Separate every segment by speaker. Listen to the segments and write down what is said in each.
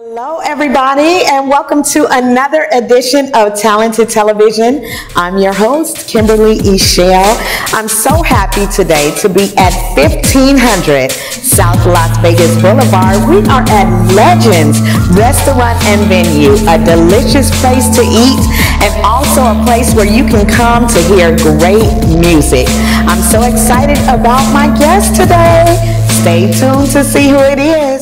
Speaker 1: Hello, everybody, and welcome to another edition of Talented Television. I'm your host, Kimberly Eichelle. I'm so happy today to be at 1500 South Las Vegas Boulevard. We are at Legends Restaurant and Venue, a delicious place to eat and also a place where you can come to hear great music. I'm so excited about my guest today. Stay tuned to see who it is.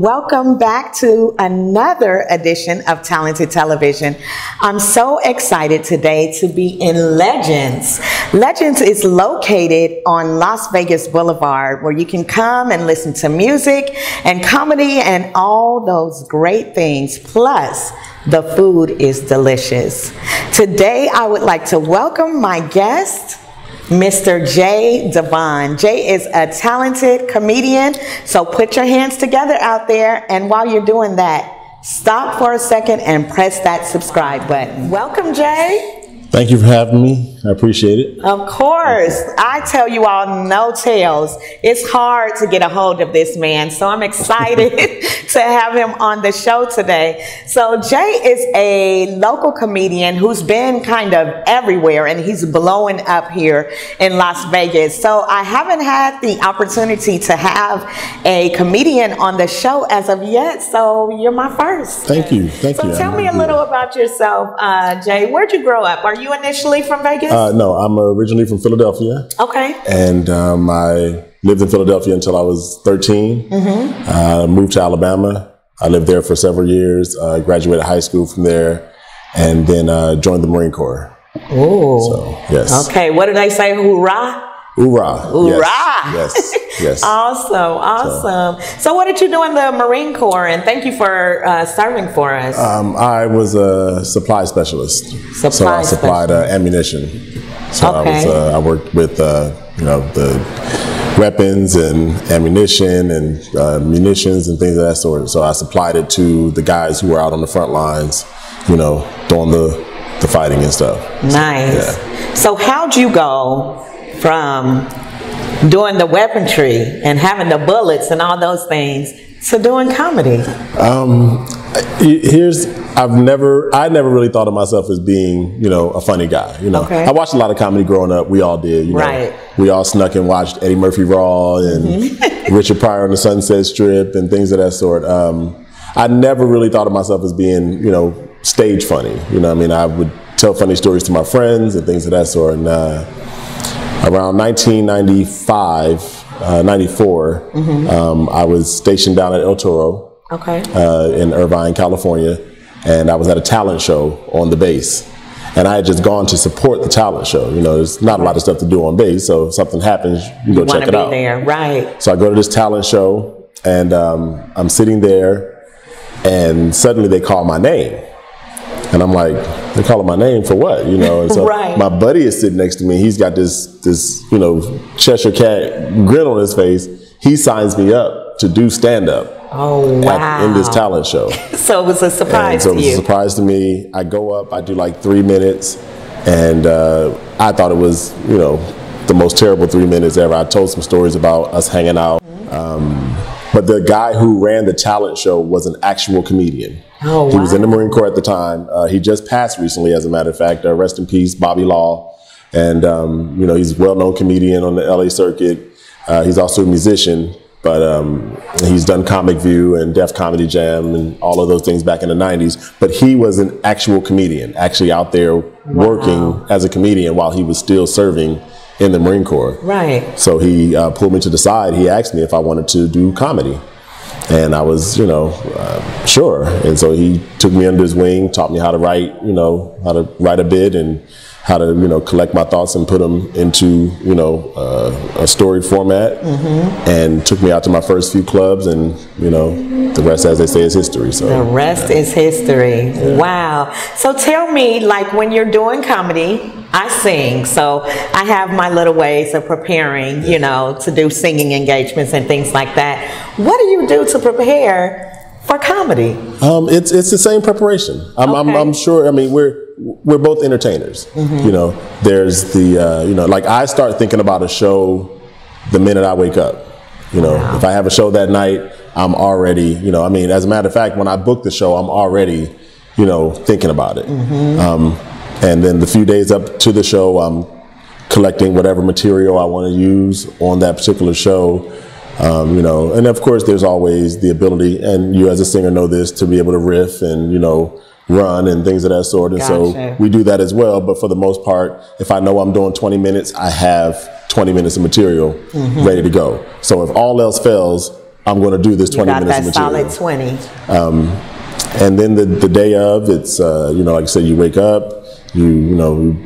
Speaker 1: Welcome back to another edition of Talented Television. I'm so excited today to be in Legends. Legends is located on Las Vegas Boulevard where you can come and listen to music and comedy and all those great things. Plus, the food is delicious. Today, I would like to welcome my guest, Mr. Jaye Devan. Jaye is a talented comedian, so put your hands together out there. And while you're doing that, stop for a second and press that subscribe button. Welcome, Jaye.
Speaker 2: Thank you for having me. I appreciate it.
Speaker 1: Of course. I tell you all, no tales. It's hard to get a hold of this man, so I'm excited to have him on the show today. So, Jaye is a local comedian who's been kind of everywhere and he's blowing up here in Las Vegas. So, I haven't had the opportunity to have a comedian on the show as of yet, so you're my first.
Speaker 2: Thank you. Thank
Speaker 1: so
Speaker 2: you.
Speaker 1: So, tell I'm me a little about yourself, uh, Jaye. Where'd you grow up? Are you initially from Vegas? Uh,
Speaker 2: no, I'm originally from Philadelphia.
Speaker 1: Okay.
Speaker 2: And um, I lived in Philadelphia until I was 13. Mm-hmm. Uh, moved to Alabama. I lived there for several years. Uh, graduated high school from there, and then uh, joined the Marine Corps.
Speaker 1: Oh.
Speaker 2: So yes.
Speaker 1: Okay. What did I say? Hoorah!
Speaker 2: Hoorah!
Speaker 1: Hoorah!
Speaker 2: Yes. Yes. yes.
Speaker 1: awesome. Awesome. So, so, what did you do in the Marine Corps? And thank you for uh, serving for us.
Speaker 2: Um, I was a supply specialist.
Speaker 1: Supply
Speaker 2: so I supplied uh, ammunition. So
Speaker 1: okay.
Speaker 2: I was uh, I worked with uh, you know the weapons and ammunition and uh, munitions and things of that sort. So I supplied it to the guys who were out on the front lines, you know, doing the the fighting and stuff.
Speaker 1: Nice.
Speaker 2: So, yeah.
Speaker 1: so how'd you go from doing the weaponry and having the bullets and all those things to doing comedy?
Speaker 2: Um, here's I've never I never really thought of myself as being you know a funny guy. You know,
Speaker 1: okay.
Speaker 2: I watched a lot of comedy growing up. We all did. You know,
Speaker 1: right.
Speaker 2: We all snuck and watched Eddie Murphy Raw and mm-hmm. Richard Pryor on the Sunset Strip and things of that sort. Um, I never really thought of myself as being you know stage funny. You know, I mean, I would tell funny stories to my friends and things of that sort. And uh, around 1995, uh, 94, mm-hmm. um, I was stationed down at El Toro
Speaker 1: okay.
Speaker 2: uh, in Irvine, California, and I was at a talent show on the base. And I had just gone to support the talent show. You know, there's not a lot of stuff to do on base, so if something happens, you go
Speaker 1: you
Speaker 2: check it
Speaker 1: be
Speaker 2: out.
Speaker 1: There, right?
Speaker 2: So I go to this talent show, and um, I'm sitting there, and suddenly they call my name. And I'm like, they're calling my name for what? You know, and so
Speaker 1: right.
Speaker 2: my buddy is sitting next to me. He's got this this, you know, Cheshire cat grin on his face. He signs me up to do stand up.
Speaker 1: Oh wow!
Speaker 2: At, in this talent show.
Speaker 1: so it was a surprise
Speaker 2: so it was
Speaker 1: you.
Speaker 2: a surprise to me. I go up, I do like three minutes, and uh, I thought it was, you know, the most terrible three minutes ever. I told some stories about us hanging out. Um, but the guy who ran the talent show was an actual comedian.
Speaker 1: Oh, wow.
Speaker 2: He was in the Marine Corps at the time. Uh, he just passed recently, as a matter of fact. Uh, rest in peace, Bobby Law. And, um, you know, he's a well-known comedian on the LA circuit. Uh, he's also a musician, but um, he's done Comic View and Def Comedy Jam and all of those things back in the 90s. But he was an actual comedian, actually out there
Speaker 1: wow.
Speaker 2: working as a comedian while he was still serving in the Marine Corps.
Speaker 1: Right.
Speaker 2: So he uh, pulled me to the side. He asked me if I wanted to do comedy. And I was, you know, uh, sure. And so he took me under his wing, taught me how to write, you know, how to write a bit and how to, you know, collect my thoughts and put them into, you know, uh, a story format. Mm-hmm. And took me out to my first few clubs and, you know, the rest, as they say, is history. So
Speaker 1: The rest is history. Wow. So tell me, like when you're doing comedy, I sing. So I have my little ways of preparing, you know, to do singing engagements and things like that. What do you do to prepare for comedy?
Speaker 2: Um, it's it's the same preparation. I'm, I'm, I'm sure. I mean, we're we're both entertainers. You know, there's the uh, you know, like I start thinking about a show the minute I wake up. You know, if I have a show that night, I'm already. You know, I mean, as a matter of fact, when I book the show, I'm already, you know, thinking about it. Um, and then the few days up to the show, I'm collecting whatever material I want to use on that particular show. Um, you know, and of course, there's always the ability, and you as a singer know this, to be able to riff and you know run and things of that sort. And
Speaker 1: Gotcha.
Speaker 2: so we do that as well. But for the most part, if I know I'm doing 20 minutes, I have 20 minutes of material ready to go. So if all else fails, I'm going to do this
Speaker 1: You
Speaker 2: 20
Speaker 1: got
Speaker 2: minutes of material.
Speaker 1: solid 20.
Speaker 2: And then the, the day of, it's, uh, you know, like I said, you wake up, you, you know,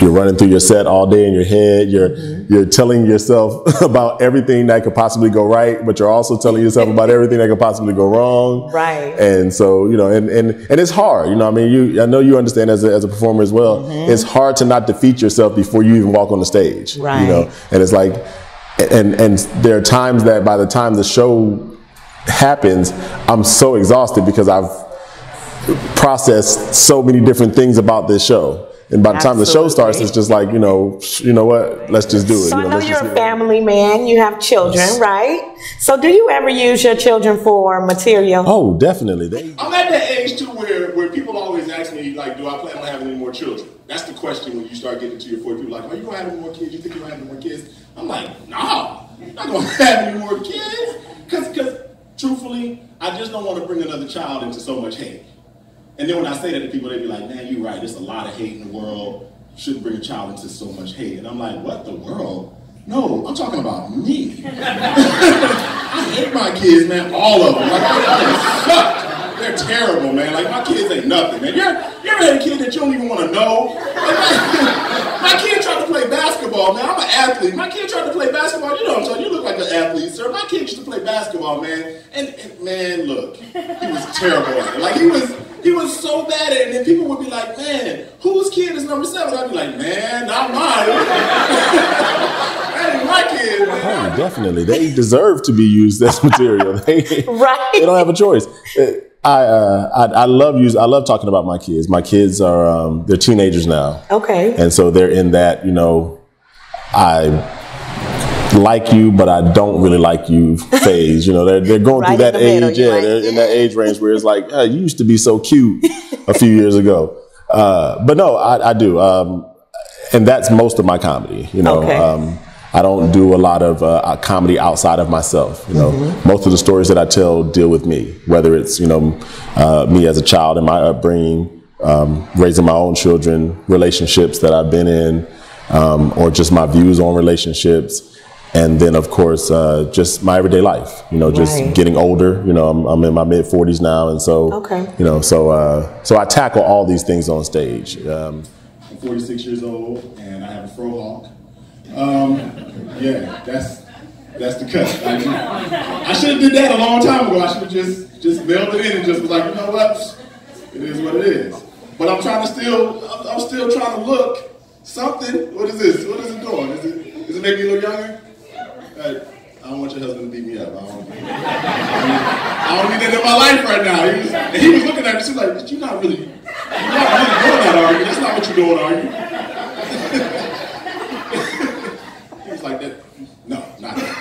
Speaker 2: you're running through your set all day in your head. You're,
Speaker 1: Mm-hmm.
Speaker 2: you're telling yourself about everything that could possibly go right, but you're also telling yourself about everything that could possibly go wrong.
Speaker 1: Right.
Speaker 2: And so, you know, and, and, and it's hard, you know, I mean, you, I know you understand as a, as a performer as well. It's hard to not defeat yourself before you even walk on the stage.
Speaker 1: Right.
Speaker 2: You know, and it's like, and, and there are times that by the time the show happens, I'm so exhausted because I've processed so many different things about this show. And by the time the show starts, it's just like, you know, you know what? Let's just do it.
Speaker 1: So
Speaker 2: you know,
Speaker 1: I know you're a
Speaker 2: get it.
Speaker 1: family man, you have children, right? So do you ever use your children for material?
Speaker 2: Oh, definitely. They,
Speaker 3: I'm at that age too where, where people always ask me, like, do I plan on having any more children? That's the question when you start getting to your 40. People are like, are you going to have any more kids? You think you're going to have any more kids? I'm like, no, I'm not going to have any more kids. Because, truthfully, I just don't want to bring another child into so much hate. And then when I say that to people, they be like, man, you're right. There's a lot of hate in the world. Shouldn't bring a child into so much hate. And I'm like, what the world? No, I'm talking about me. I hate my kids, man. All of them. Like, they suck. They're terrible, man. Like, my kids ain't nothing, man. You ever, you ever had a kid that you don't even want to know? My, my kid tried to play basketball, man. I'm an athlete. My kid tried to play basketball. You know what I'm saying? You look like an athlete, sir. My kid used to play basketball, man. And, and man, look, he was terrible at it. Like, he was, he was so bad at it. And people would be like, man, whose kid is number seven? I'd be like, man, not mine. that ain't my kid, man.
Speaker 2: oh, definitely. They deserve to be used as material. They,
Speaker 1: Right.
Speaker 2: they don't have a choice. Uh, I, uh, I, I love use, I love talking about my kids. My kids are, um, they're teenagers now.
Speaker 1: Okay.
Speaker 2: And so they're in that, you know, I like you, but I don't really like you phase. You know, they're, they're going
Speaker 1: Right
Speaker 2: through that age. Yeah,
Speaker 1: like,
Speaker 2: they're in that age range where it's like, "Hey, you used to be so cute a few years ago. Uh, but no, I, I do. Um, and that's most of my comedy. You know,
Speaker 1: Okay.
Speaker 2: um, I don't do a lot of uh, comedy outside of myself. You know,
Speaker 1: Mm-hmm.
Speaker 2: most of the stories that I tell deal with me, whether it's you know uh, me as a child and my upbringing, um, raising my own children, relationships that I've been in, um, or just my views on relationships. And then, of course, uh, just my everyday life. You know, just
Speaker 1: Right.
Speaker 2: getting older. You know, I'm, I'm in my mid 40s now, and so
Speaker 1: Okay.
Speaker 2: you know, so uh, so I tackle all these things on stage. Um,
Speaker 3: I'm 46 years old and I have a fro hawk. Um, yeah, that's that's the cut. I, I should have did that a long time ago. I should have just just mailed it in and just was like, you know what? It is what it is. But I'm trying to still, I'm, I'm still trying to look something. What is this? What is it doing? Is it, does it make me look younger? Uh, I don't want your husband to beat me up. I don't, I don't need that in my life right now. He was, and he was looking at me, was like, you're not really, you're not really doing that, are you? That's not what you're doing, are you? he was like that. No, not that.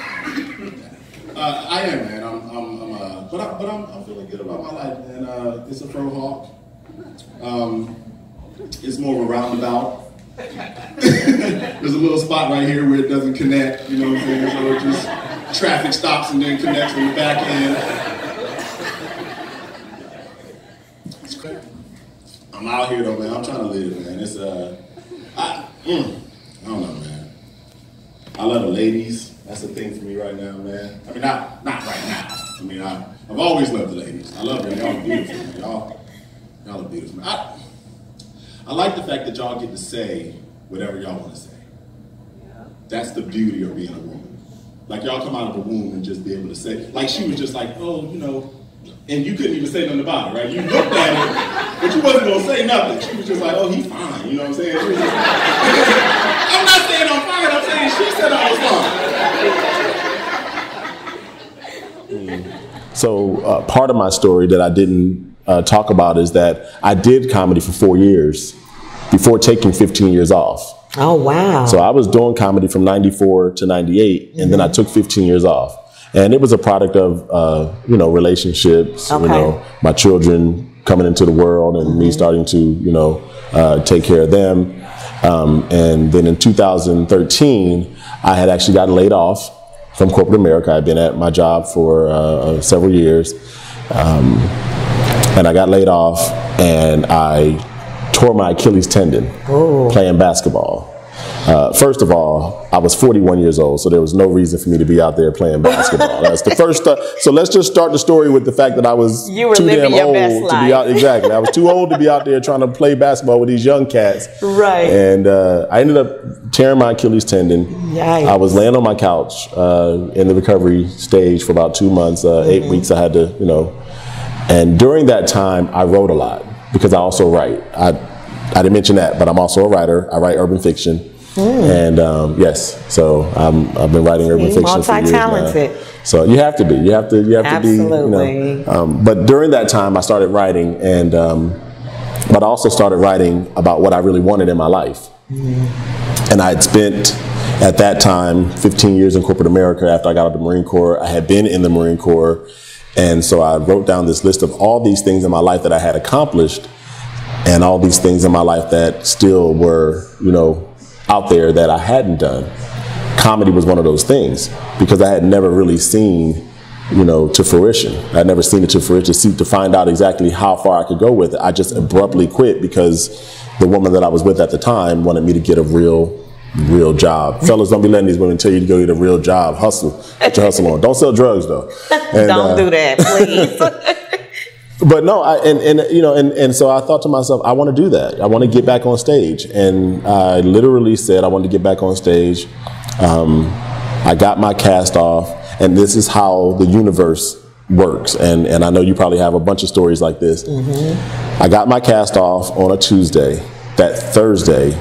Speaker 3: Uh, I am, man. I'm, I'm, I'm uh, but, I, but I'm, I'm feeling good about my life, and uh, it's a fro hawk. Um, it's more of a roundabout. There's a little spot right here where it doesn't connect, you know what I'm saying? So it just traffic stops and then connects on the back end. It's crazy. I'm out here though, man. I'm trying to live, man. It's uh, I, mm, I don't know, man. I love the ladies. That's the thing for me right now, man. I mean, not not right now. I mean, I, I've always loved the ladies. I love them. Y'all are beautiful, man. Y'all, y'all are beautiful. I, I like the fact that y'all get to say whatever y'all want to say. Yeah. That's the beauty of being a woman. Like y'all come out of the womb and just be able to say, like she was just like, oh, you know, and you couldn't even say nothing about it, right? You looked at it, but you wasn't gonna say nothing. She was just like, oh, he's fine. You know what I'm saying? I'm not saying I'm fine. I'm saying she said I was
Speaker 2: fine. So uh, part of my story that I didn't uh, talk about is that I did comedy for four years before taking 15 years off.
Speaker 1: Oh wow!
Speaker 2: So I was doing comedy from '94 to '98, and mm-hmm. then I took 15 years off and it was a product of uh, you know relationships okay. you know my children coming into the world and mm-hmm. me starting to you know uh, take care of them um, and then in 2013 i had actually gotten laid off from corporate america i'd been at my job for uh, uh several years um, and i got laid off and i tore my achilles tendon Ooh. playing basketball uh, first of all, I was 41 years old, so there was no reason for me to be out there playing basketball. That's the first. Uh, so let's just start the story with the fact that I was
Speaker 1: you were
Speaker 2: too damn old to be out. Exactly, I was too old to be out there trying to play basketball with these young cats.
Speaker 1: Right.
Speaker 2: And uh, I ended up tearing my Achilles tendon. Yikes. I was laying on my couch uh, in the recovery stage for about two months, uh, mm-hmm. eight weeks. I had to, you know, and during that time, I wrote a lot because I also write. I I didn't mention that, but I'm also a writer. I write urban fiction. Mm. And um, yes, so i have been writing urban fiction
Speaker 1: multi-talented.
Speaker 2: for years now. So you have to be. You have to. You have
Speaker 1: Absolutely.
Speaker 2: to be. You know, um, but during that time, I started writing, and um, but I also started writing about what I really wanted in my life. Mm. And I had spent at that time 15 years in corporate America. After I got out of the Marine Corps, I had been in the Marine Corps, and so I wrote down this list of all these things in my life that I had accomplished, and all these things in my life that still were, you know, out there that I hadn't done. Comedy was one of those things because I had never really seen, you know, to fruition. I'd never seen it to fruition. See, to find out exactly how far I could go with it, I just abruptly quit because the woman that I was with at the time wanted me to get a real real job. Fellas, don't be letting these women tell you to go get a real job. Hustle. Put your hustle on. Don't sell drugs though.
Speaker 1: And, don't uh, do that, please.
Speaker 2: but no, I, and, and you know, and, and so I thought to myself, I want to do that. I want to get back on stage, and I literally said I wanted to get back on stage. Um, I got my cast off, and this is how the universe works. And and I know you probably have a bunch of stories like this. Mm-hmm. I got my cast off on a Tuesday. That Thursday.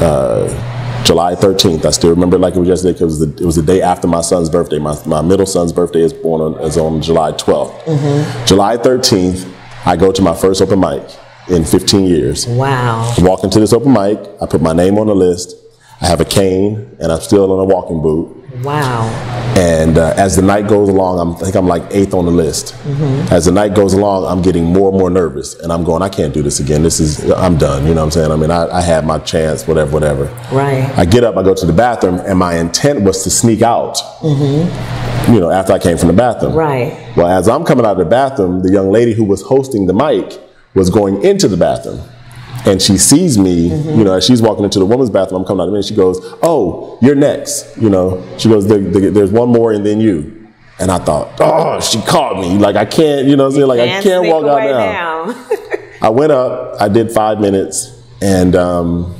Speaker 2: Uh, July 13th. I still remember it like it was yesterday because it, it was the day after my son's birthday. My, my middle son's birthday is born on, is on July 12th. Mm-hmm. July 13th, I go to my first open mic in 15 years.
Speaker 1: Wow.
Speaker 2: I walk into this open mic, I put my name on the list, I have a cane, and I'm still in a walking boot.
Speaker 1: Wow.
Speaker 2: And uh, as the night goes along, I'm, i think I'm like eighth on the list. Mm-hmm. As the night goes along, I'm getting more and more nervous, and I'm going, I can't do this again. This is, I'm done. You know what I'm saying? I mean, I, I had my chance, whatever, whatever.
Speaker 1: Right.
Speaker 2: I get up, I go to the bathroom, and my intent was to sneak out. Mm-hmm. You know, after I came from the bathroom.
Speaker 1: Right.
Speaker 2: Well, as I'm coming out of the bathroom, the young lady who was hosting the mic was going into the bathroom and she sees me, mm-hmm. you know, as she's walking into the woman's bathroom, I'm coming out of it, and she goes, "Oh, you're next." You know, she goes, there, there, "There's one more, and then you." And I thought, "Oh, she caught me! Like I can't, you know, I'm saying like I can't walk out
Speaker 1: now."
Speaker 2: now. I went up, I did five minutes, and um,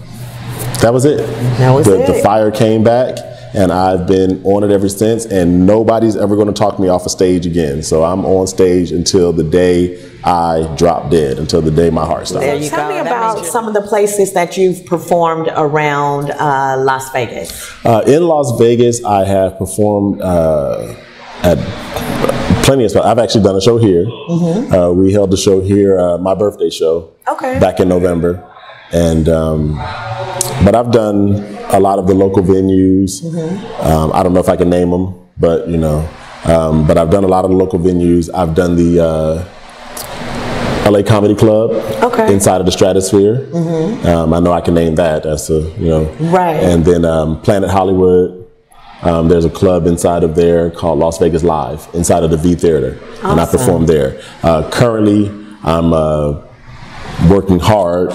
Speaker 2: that was it.
Speaker 1: That was
Speaker 2: the,
Speaker 1: it.
Speaker 2: The fire came back and I've been on it ever since. And nobody's ever going to talk me off a stage again. So I'm on stage until the day I drop dead, until the day my heart stops.
Speaker 1: Tell go. me about some of the places that you've performed around uh, Las Vegas.
Speaker 2: Uh, in Las Vegas, I have performed uh, at plenty of spots. I've actually done a show here. Mm-hmm. Uh, we held the show here, uh, my birthday show,
Speaker 1: okay.
Speaker 2: back in November, and um, but I've done a lot of the local venues. Mm-hmm. Um, I don't know if I can name them, but you know, um, but I've done a lot of the local venues. I've done the uh, LA Comedy Club
Speaker 1: okay.
Speaker 2: inside of the Stratosphere. Mm-hmm. Um, I know I can name that. That's a you know
Speaker 1: right.
Speaker 2: And then um, Planet Hollywood. Um, there's a club inside of there called Las Vegas Live inside of the V Theater, awesome. and I perform there. Uh, currently, I'm uh, working hard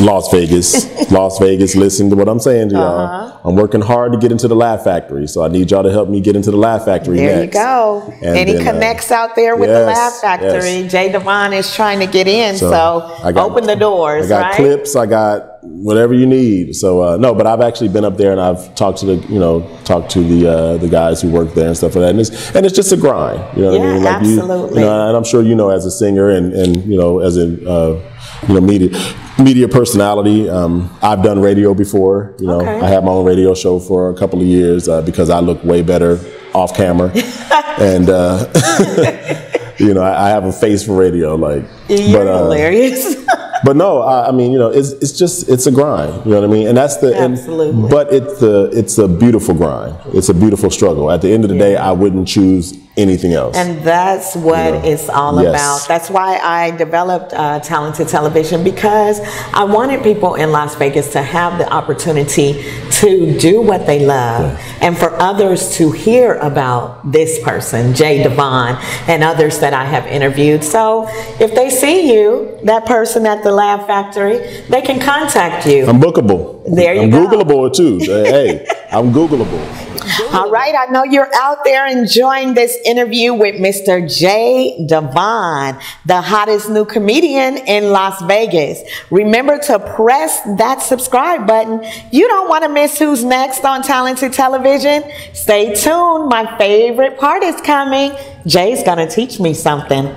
Speaker 2: Las Vegas. Las Vegas, listen to what I'm saying to y'all. Uh-huh. I'm working hard to get into the Laugh Factory, so I need y'all to help me get into the Laugh Factory.
Speaker 1: There
Speaker 2: next.
Speaker 1: you go.
Speaker 2: And
Speaker 1: Any
Speaker 2: then, uh,
Speaker 1: connects out there with the Laugh Factory?
Speaker 2: yes.
Speaker 1: Jaye Devan is trying to get in, so,
Speaker 2: I got-
Speaker 1: open the doors,
Speaker 2: I got
Speaker 1: right?
Speaker 2: clips. I got whatever you need. So uh, no, but I've actually been up there and I've talked to the you know talked to the uh, the guys who work there and stuff like that. And it's and it's just a grind. You know what
Speaker 1: Yeah,
Speaker 2: I mean? you-
Speaker 1: absolutely.
Speaker 2: You, know, and I'm sure you know as a singer and and you know as a uh, you know media media personality. Um, I've done radio before. You know,
Speaker 1: Okay.
Speaker 2: I had my own radio show for a couple of years uh, because I look way better off camera, and. Uh, You know, I, I have a face for radio, like.
Speaker 1: You're
Speaker 2: but, uh,
Speaker 1: hilarious.
Speaker 2: but no, I, I mean, you know, it's it's just it's a grind. You know what I mean? And that's the and-
Speaker 1: Absolutely.
Speaker 2: but it's the it's a beautiful grind. It's a beautiful struggle. At the end of the day, I wouldn't choose anything else.
Speaker 1: And that's what
Speaker 2: You know,
Speaker 1: it's all
Speaker 2: yes.
Speaker 1: about. That's why I developed uh, Talented Television because I wanted people in Las Vegas to have the opportunity to do what they love and for others to hear about this person, Jaye Devan, and others that I have interviewed. So if they see you, that person at the Laugh Factory, they can contact you.
Speaker 2: I'm bookable.
Speaker 1: There you
Speaker 2: I'm
Speaker 1: go.
Speaker 2: Googleable too. hey, I'm Googleable.
Speaker 1: All right, I know you're out there enjoying this interview with Mr. Jaye Devan, the hottest new comedian in Las Vegas. Remember to press that subscribe button. You don't want to miss who's next on Talented Television. Stay tuned. My favorite part is coming. Jaye's going to teach me something.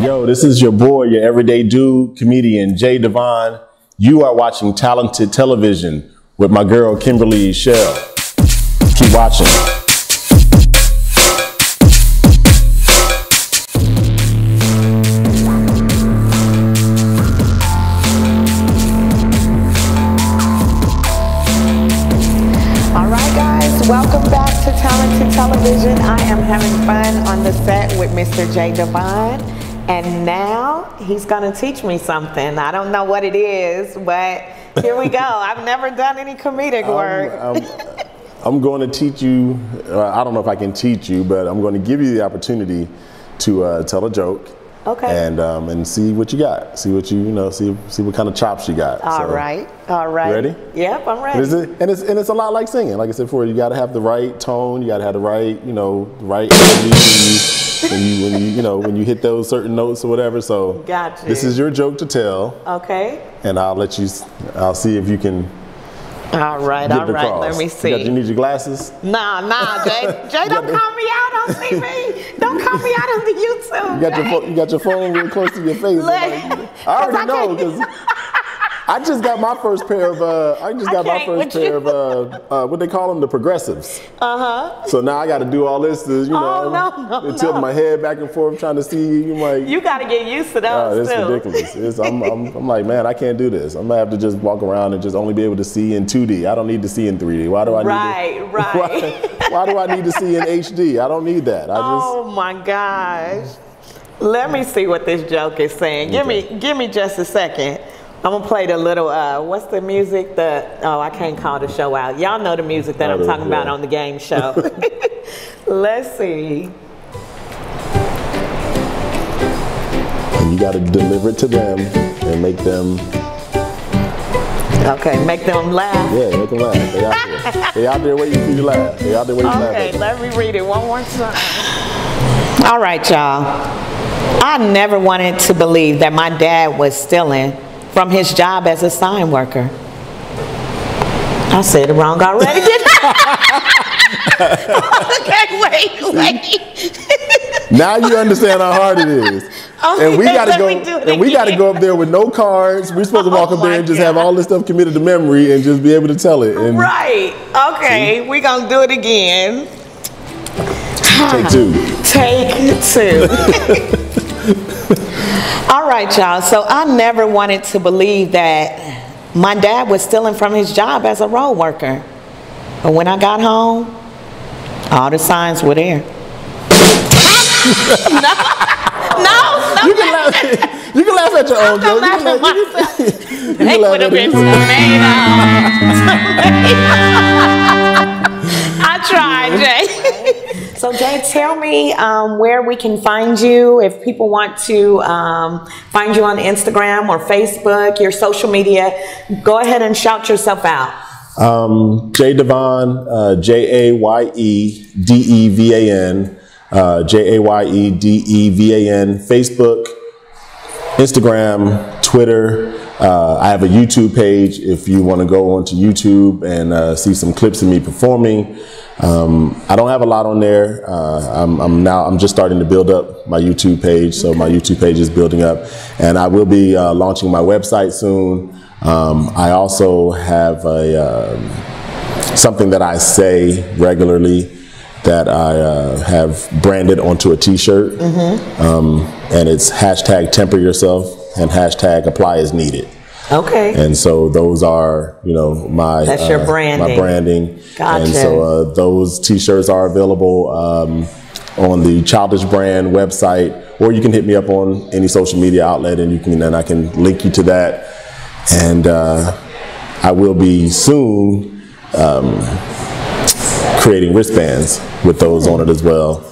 Speaker 2: Yo, this is your boy, your everyday dude, comedian Jaye Devan. You are watching Talented Television with my girl Kimberly Eichelle. Keep watching.
Speaker 1: All right, guys, welcome back to Talented Television. I am having fun on the set with Mr. Jaye Devan. And now he's going to teach me something. I don't know what it is, but here we go. I've never done any comedic work.
Speaker 2: I'm, I'm, I'm going to teach you. Uh, I don't know if I can teach you, but I'm going to give you the opportunity to uh, tell a joke.
Speaker 1: Okay.
Speaker 2: And um, and see what you got. See what you you know. See see what kind of chops you got.
Speaker 1: All
Speaker 2: So,
Speaker 1: right, all right.
Speaker 2: ready?
Speaker 1: Yep, I'm
Speaker 2: And
Speaker 1: ready.
Speaker 2: it's, and it's and it's a lot like singing. Like I said before, you got to have the right tone. You got to have the right you know the right energy when you, when you you you know when you hit those certain notes or whatever. So
Speaker 1: Got you.
Speaker 2: this is your joke to tell,
Speaker 1: Okay.
Speaker 2: and I'll let you. I'll see if you can
Speaker 1: All right,
Speaker 2: all right.
Speaker 1: all
Speaker 2: it
Speaker 1: right.
Speaker 2: across.
Speaker 1: Let me
Speaker 2: You,
Speaker 1: see.
Speaker 2: got, you need your glasses.
Speaker 1: Nah, nah, Jaye. Jaye, don't call me out on TV. Don't call me out on the YouTube.
Speaker 2: You got your Jaye. you got your phone real close to your face.
Speaker 1: Look,
Speaker 2: Like, I already
Speaker 1: I
Speaker 2: know because I just got my first pair of uh, I just
Speaker 1: I
Speaker 2: got my first pair
Speaker 1: you.
Speaker 2: of uh, uh, what they call them the progressives.
Speaker 1: Uh huh.
Speaker 2: So now I got to do all this to you know
Speaker 1: Oh, no, no,
Speaker 2: tilt
Speaker 1: no.
Speaker 2: my head back and forth trying to see you like
Speaker 1: You got to get used to
Speaker 2: oh,
Speaker 1: those
Speaker 2: this
Speaker 1: too.
Speaker 2: ridiculous. It's, I'm, I'm, I'm like man I can't do this. I'm gonna have to just walk around and just only be able to see in 2D. I don't need to see in 3D. Why do I need
Speaker 1: Right,
Speaker 2: to,
Speaker 1: right.
Speaker 2: Why, why do I need to see in HD? I don't need that. I just
Speaker 1: Oh my gosh. Let me see what this joke is saying. Give me give me just a second. I'm gonna play the little uh what's the music that oh I can't call the show out. Y'all know the music that
Speaker 2: Oh,
Speaker 1: I'm talking about on the game show. Let's see.
Speaker 2: and you got to deliver it to them and make them
Speaker 1: Okay, make them laugh.
Speaker 2: Yeah, make them laugh. They out there. They out there waiting for you to laugh. They out there waiting for you to
Speaker 1: Okay,
Speaker 2: laugh.
Speaker 1: let me read it one more time. All right, y'all. I never wanted to believe that my dad was stealing from his job as a sign worker. I said it wrong already. didn't I? okay, wait, wait.
Speaker 2: Now you understand how hard it is.
Speaker 1: Oh, okay,
Speaker 2: and we gotta go and we gotta go up there with no cards. We're supposed to walk
Speaker 1: Oh
Speaker 2: up there and just have all this stuff committed to memory and just be able to tell it. And
Speaker 1: Right. Okay, we're gonna do it again.
Speaker 2: take two.
Speaker 1: Take two. All right, y'all. So I never wanted to believe that my dad was stealing from his job as a road worker. But when I got home, all the signs were there. no, no, no.
Speaker 2: You can laugh you can laugh at your own joke. You can laugh, you can, you
Speaker 1: They would have
Speaker 2: at
Speaker 1: been
Speaker 2: it.
Speaker 1: tomatoes. I tried, Jaye. So, Jaye, tell me um, where we can find you if people want to um, find you on Instagram or Facebook, your social media. Go ahead and shout yourself out.
Speaker 2: Um, Jaye Devan, uh, J A Y E D E V A N, uh, J A Y E D E V A N, Facebook, Instagram, Twitter. Uh, I have a YouTube page if you want to go onto YouTube and uh, see some clips of me performing. Um, I don't have a lot on there. Uh, I'm, I'm, now I'm just starting to build up my YouTube page, so my YouTube page is building up, and I will be uh, launching my website soon. Um, I also have a um, something that I say regularly that I uh, have branded onto a T-shirt, mm-hmm. um, and it's hashtag temper yourself and hashtag apply as needed.
Speaker 1: Okay.
Speaker 2: And so those are, you know, my
Speaker 1: That's your
Speaker 2: uh,
Speaker 1: branding.
Speaker 2: my branding.
Speaker 1: Gotcha.
Speaker 2: And so uh, those T-shirts are available um, on the Childish Brand website, or you can hit me up on any social media outlet, and you can and I can link you to that. And uh, I will be soon um, creating wristbands with those on it as well,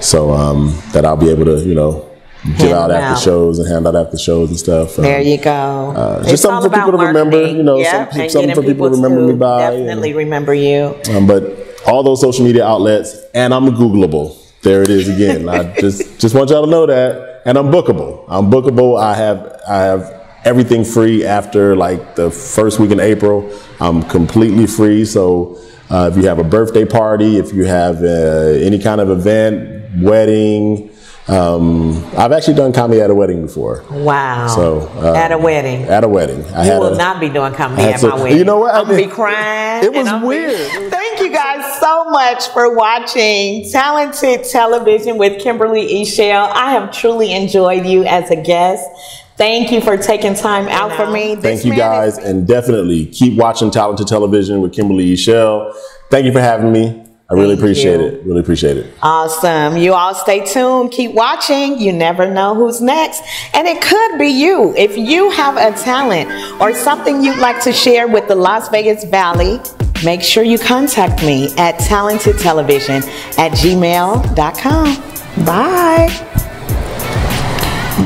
Speaker 2: so um, that I'll be able to, you know, give
Speaker 1: Hand
Speaker 2: out after
Speaker 1: out.
Speaker 2: shows and hand out after shows and stuff.
Speaker 1: There
Speaker 2: Um,
Speaker 1: you go.
Speaker 2: uh, just something for people to remember, you know,
Speaker 1: Yep,
Speaker 2: some- something for people to remember me by, and-
Speaker 1: Definitely remember you.
Speaker 2: Um, but all those social media outlets, and I'm Googleable. There it is again. I just just want y'all to know that, and I'm bookable. I'm bookable. I have I have everything free after like the first week in April. I'm completely free. So uh, if you have a birthday party, if you have uh, any kind of event, wedding. Um, I've actually done comedy at a wedding before.
Speaker 1: Wow.
Speaker 2: So uh,
Speaker 1: at a wedding.
Speaker 2: At a wedding, I
Speaker 1: You
Speaker 2: had
Speaker 1: will
Speaker 2: a-
Speaker 1: not be doing comedy at my wedding.
Speaker 2: you know what? I
Speaker 1: I'm be crying.
Speaker 2: It was weird.
Speaker 1: Thank you guys so much for watching Talented Television with Kimberly Eichelle. I have truly enjoyed you as a guest. Thank you for taking time out for me. This
Speaker 2: Thank you guys, and definitely keep watching Talented Television with Kimberly Eichelle. Thank you for having me. I really
Speaker 1: Thank
Speaker 2: appreciate
Speaker 1: you.
Speaker 2: it. Really appreciate it.
Speaker 1: Awesome. You all stay tuned. Keep watching. You never know who's next. And it could be you. If you have a talent or something you'd like to share with the Las Vegas Valley, make sure you contact me at talentedtelevision at gmail.com. Bye.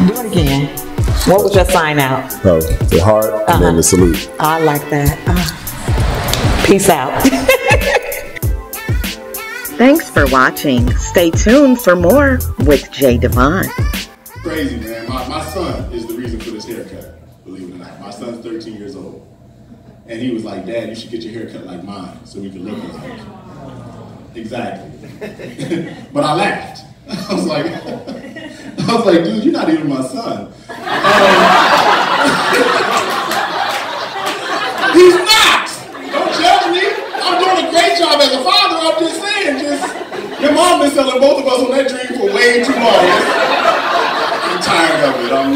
Speaker 1: Do it again. What was your sign out?
Speaker 2: So the heart and
Speaker 1: Uh-huh.
Speaker 2: then the salute.
Speaker 1: I like that. Uh, peace out. Thanks for watching. Stay tuned for more with Jaye Devan.
Speaker 3: Crazy, man. My, my son is the reason for this haircut, believe it or not. My son's 13 years old. And he was like, Dad, you should get your haircut like mine so we can look alike. Exactly. but I laughed. I was like, I was like, dude, you're not even my son he's not! Don't judge me. I'm doing a great job as a father. I'm just saying, just your mom been selling both of us on that dream for way too long. I'm tired of it. I'm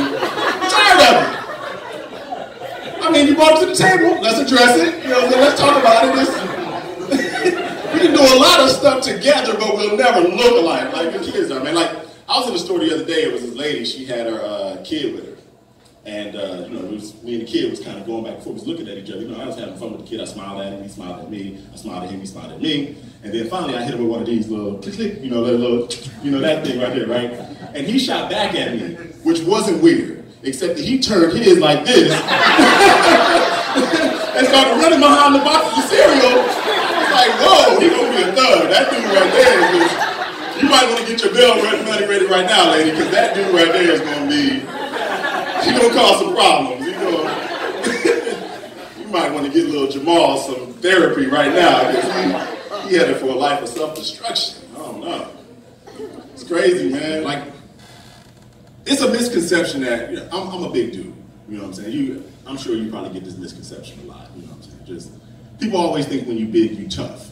Speaker 3: tired of it. I mean, you brought it to the table. Let's address it. You know, let's talk about it. Let's- we can do a lot of stuff together, but we'll never look alike like the kids are. Man, like I was in the store the other day. It was this lady. She had her uh, kid with her, and uh, you know, was, me and the kid was kind of going back and forth, was looking at each other. You know, I was having fun with the kid. I smiled at him. He smiled at me. I smiled at him. He smiled at me. And then finally, I hit him with one of these little click, you know, that little, you know, that thing right there, right? And he shot back at me, which wasn't weird, except that he turned his like this and started running behind the box of cereal. It's like, whoa, he gonna be a thug. That dude right there is you might want to get your bill ready, ready right now, lady, because that dude right there is gonna be, he gonna cause some problems. He gonna, you might want to get little Jamal some therapy right now, because he, headed for a life of self-destruction. I don't know. It's crazy, man. Like, it's a misconception that you know, I'm, I'm a big dude. You know what I'm saying? You, I'm sure you probably get this misconception a lot. You know what I'm saying? Just people always think when you big, you tough.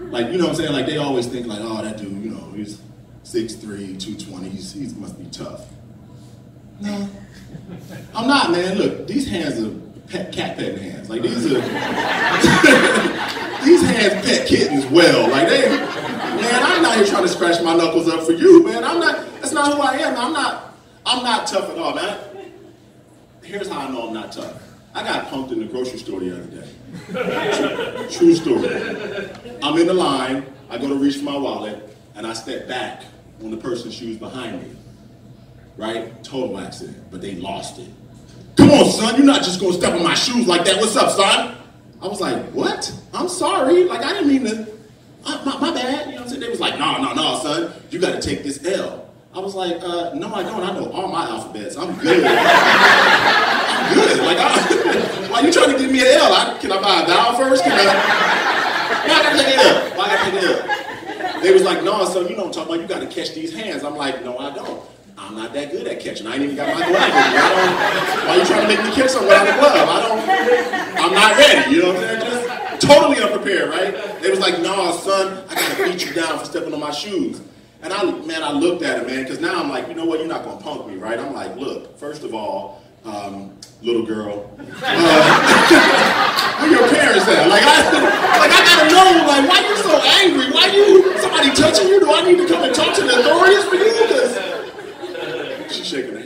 Speaker 3: Like you know what I'm saying? Like they always think like, oh, that dude, you know, he's 6'3", 220, he's, he must be tough. No, I'm not, man. Look, these hands are pet, cat petting hands. Like these are these hands pet kittens well. Like they, man, I'm not here trying to scratch my knuckles up for you, man. I'm not. That's not who I am. I'm not. I'm not tough at all, man. Here's how I know I'm not tough. I got punked in the grocery store the other day. True story. I'm in the line. I go to reach for my wallet, and I step back on the person's shoes behind me. Right? Total accident, but they lost it. Come on, son. You're not just gonna step on my shoes like that. What's up, son?
Speaker 2: I was like, what? I'm sorry. Like, I didn't mean to. My, my bad. You know what I'm saying? They was like, no, no, no, son. You got to take this L. I was like, uh, no, I don't. I know all my alphabets. I'm good. I'm good. Like, I, why you trying to give me an L? I, can I buy a vowel first? Can I? Why gotta take an L? Why I gotta take an L? They was like, no, son, you I'm talking about. You got to catch these hands. I'm like, no, I don't. I'm not that good at catching. I ain't even got my glove why are you trying to make me catch something without a glove? I don't, I'm not ready. You know what I'm saying? Just totally unprepared, right? They was like, no, son, I got to beat you down for stepping on my shoes. And I, man, I looked at him, man, because now I'm like, you know what? You're not going to punk me, right? I'm like, look, first of all, um, little girl, uh, where your parents at? Like, I, like, I got to know, like, why you so angry? Why you, somebody touching you? Do I need to come and talk to the authorities for you? That's shaking. second half.